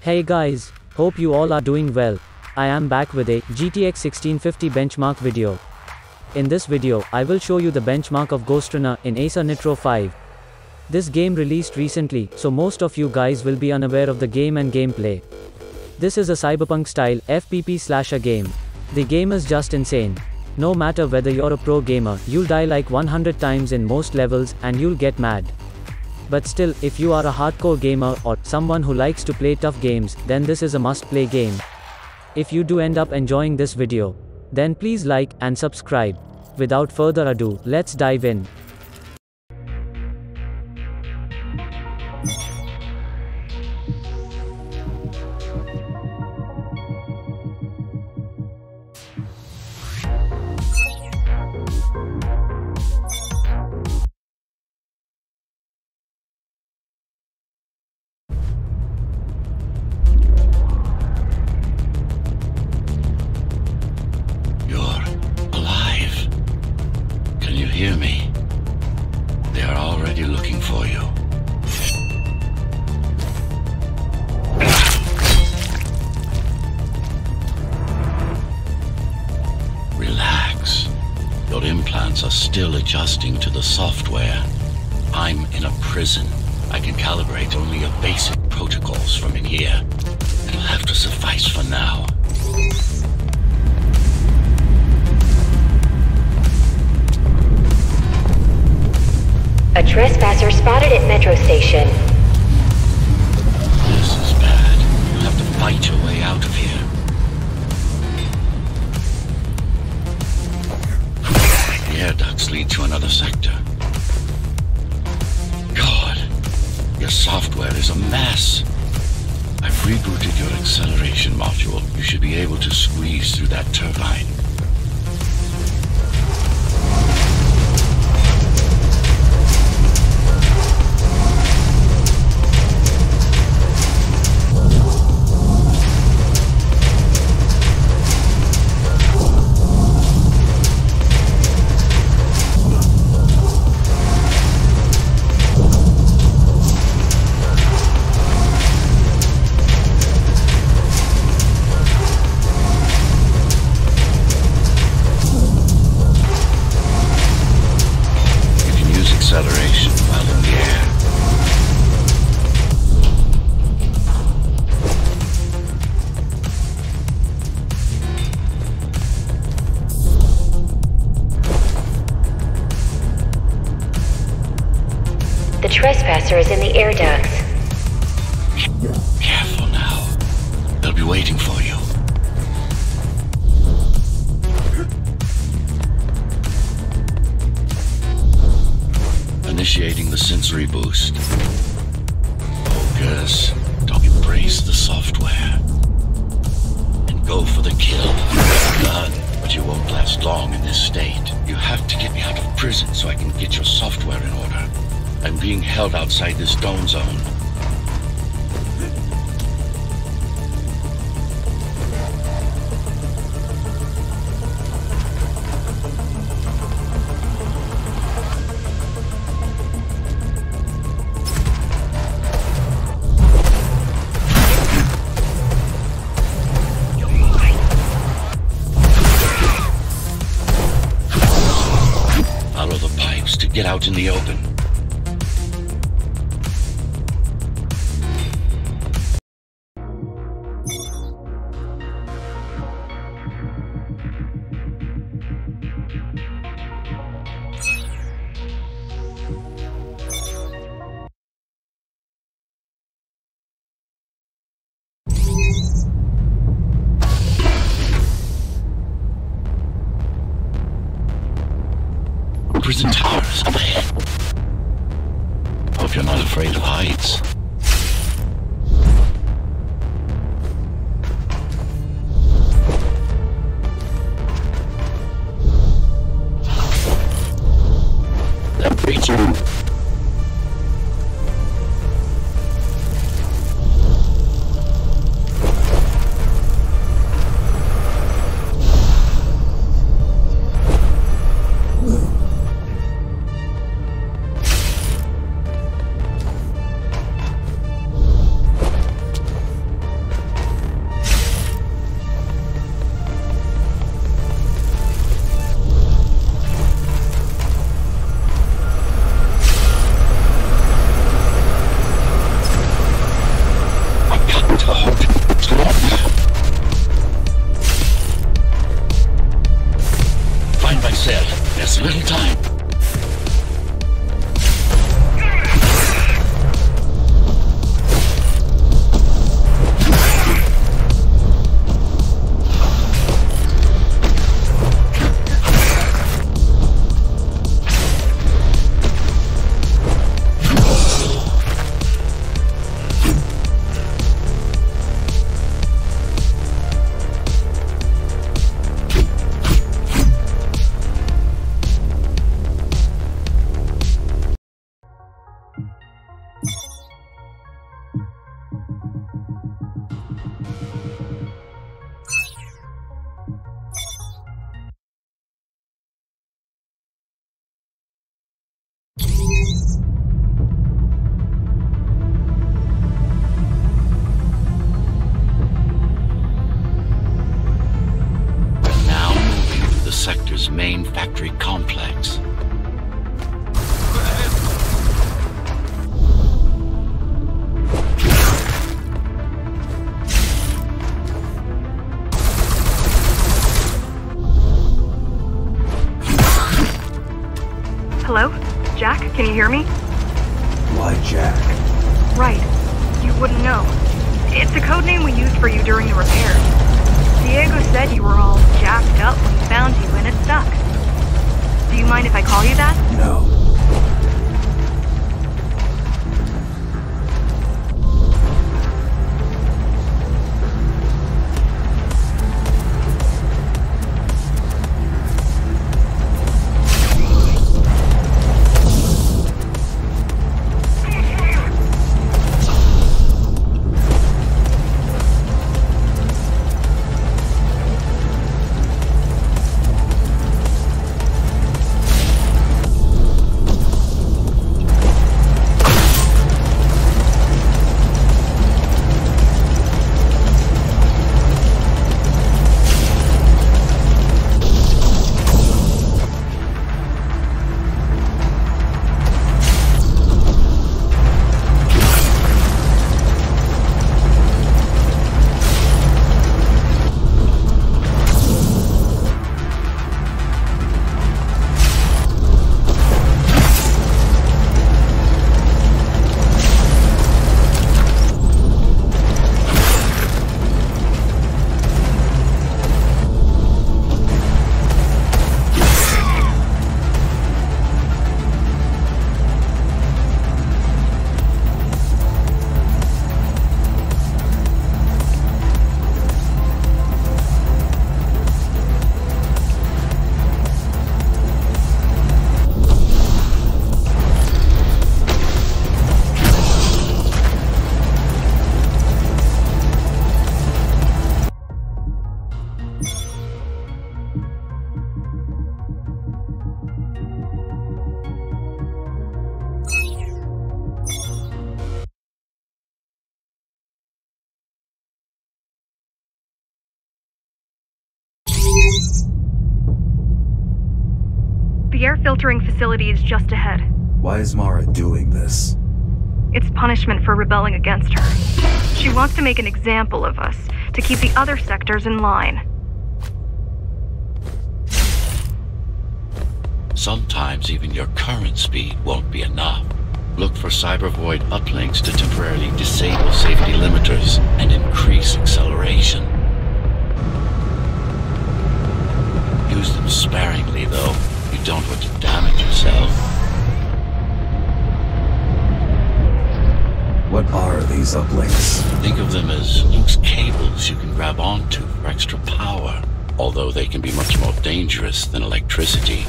Hey guys, hope you all are doing well. I am back with a GTX 1650 benchmark video. In this video, I will show you the benchmark of Ghostrunner in Acer Nitro 5. This game released recently, so most of you guys will be unaware of the game and gameplay. This is a cyberpunk style FPP slasher game. The game is just insane. No matter whether you're a pro gamer, you'll die like 100 times in most levels, and you'll get mad. But still, if you are a hardcore gamer, or someone who likes to play tough games, then this is a must-play game. If you do end up enjoying this video, then please like, and subscribe. Without further ado, let's dive in. Implants are still adjusting to the software. I'm in a prison. I can calibrate only your basic protocols from in here. It'll have to suffice for now. A trespasser spotted at Metro Station. This is bad. You'll have to fight your way out of here. Air ducts lead to another sector. God, your software is a mess. I've rebooted your acceleration module. You should be able to squeeze through that turbine. Waiting for you. Initiating the sensory boost. Focus. Don't embrace the software. And go for the kill. Done. But you won't last long in this state. You have to get me out of prison so I can get your software in order. I'm being held outside this dome zone. Get out in the open. Prison ahead. Hope you're not afraid of heights. The air filtering facility is just ahead. Why is Mara doing this? It's punishment for rebelling against her. She wants to make an example of us, to keep the other sectors in line. Sometimes even your current speed won't be enough. Look for cybervoid uplinks to temporarily disable safety limiters and increase acceleration. Use them sparingly, though. You don't want to damage yourself. What are these uplinks? Think of them as loose cables you can grab onto for extra power, although they can be much more dangerous than electricity.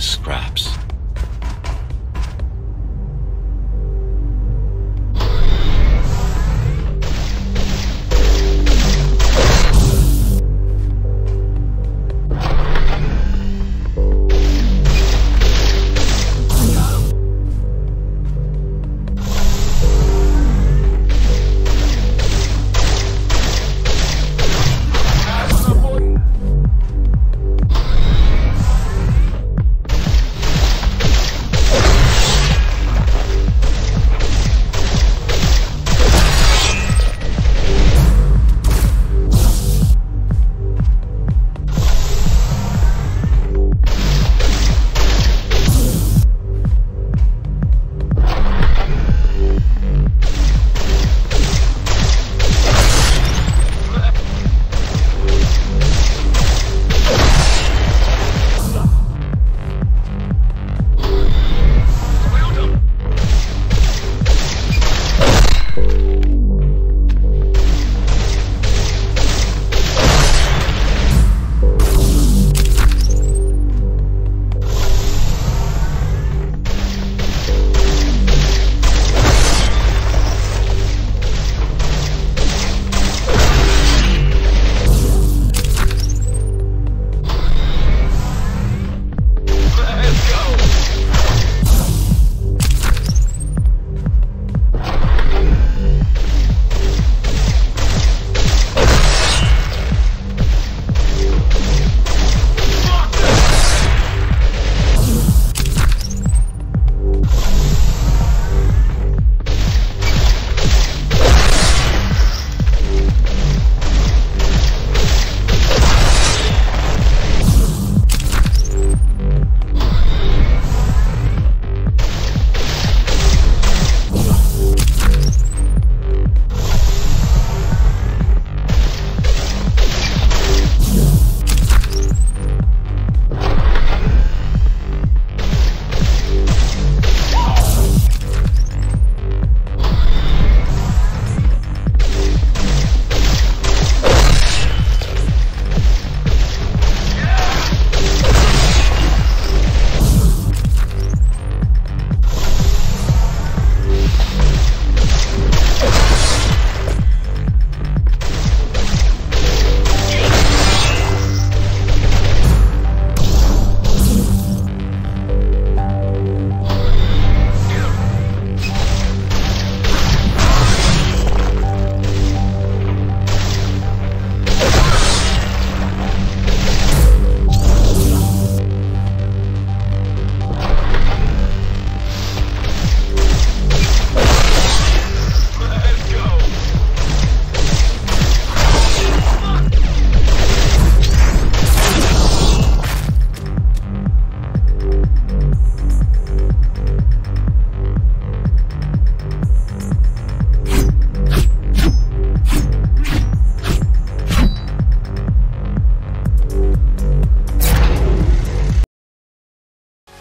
With scraps.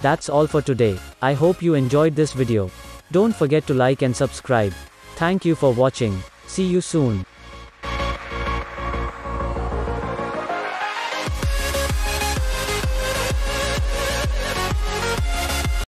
That's all for today. I hope you enjoyed this video. Don't forget to like and subscribe. Thank you for watching. See you soon.